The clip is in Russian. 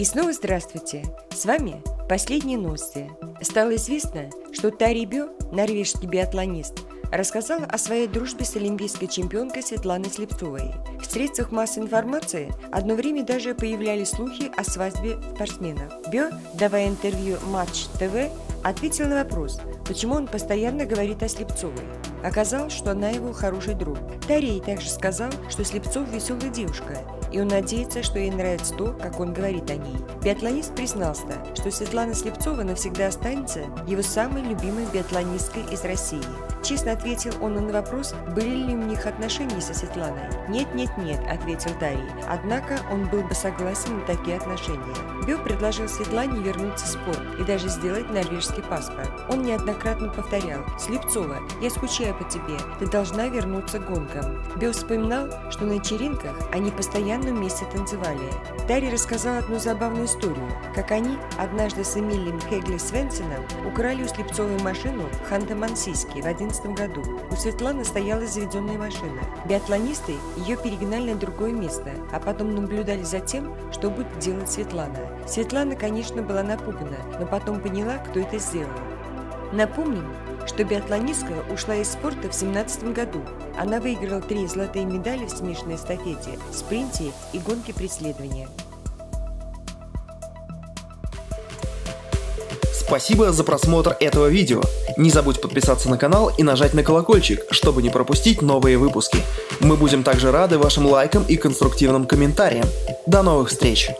И снова здравствуйте! С вами последние новости. Стало известно, что Тари Бё, норвежский биатлонист, рассказал о своей дружбе с олимпийской чемпионкой Светланой Слепцовой. В средствах массовой информации одно время даже появлялись слухи о свадьбе спортсменов. Бё, давая интервью Матч ТВ, ответил на вопрос, почему он постоянно говорит о Слепцовой. Оказалось, что она его хороший друг. Тарей также сказал, что Слепцов веселая девушка – и он надеется, что ей нравится то, как он говорит о ней. Биатлонист признался, что Светлана Слепцова навсегда останется его самой любимой биатлонисткой из России. Честно ответил он на вопрос, были ли у них отношения со Светланой. «Нет-нет-нет», — ответил Дарий. Однако он был бы согласен на такие отношения. Бё предложил Светлане вернуться в спорт и даже сделать норвежский паспорт. Он неоднократно повторял «Слепцова, я скучаю по тебе, ты должна вернуться к гонкам». Бё вспоминал, что на вечеринках они постоянно вместе танцевали. Дарья рассказала одну забавную историю, как они однажды с Эмилием Хегли Свенсеном украли у Слепцовой машину в Ханты-Мансийске в 2011 году. У Светланы стояла заведенная машина. Биатлонисты ее перегнали на другое место, а потом наблюдали за тем, что будет делать Светлана. Светлана, конечно, была напугана, но потом поняла, кто это сделал. Напомним, что биатлонистка ушла из спорта в 2017 году. Она выиграла три золотые медали в смешанной эстафете, спринте и гонке преследования. Спасибо за просмотр этого видео. Не забудь подписаться на канал и нажать на колокольчик, чтобы не пропустить новые выпуски. Мы будем также рады вашим лайкам и конструктивным комментариям. До новых встреч!